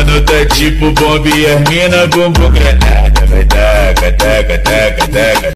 mano tá tipo bomba e as mina bumbum granada. Vai taca, taca, taca, taca.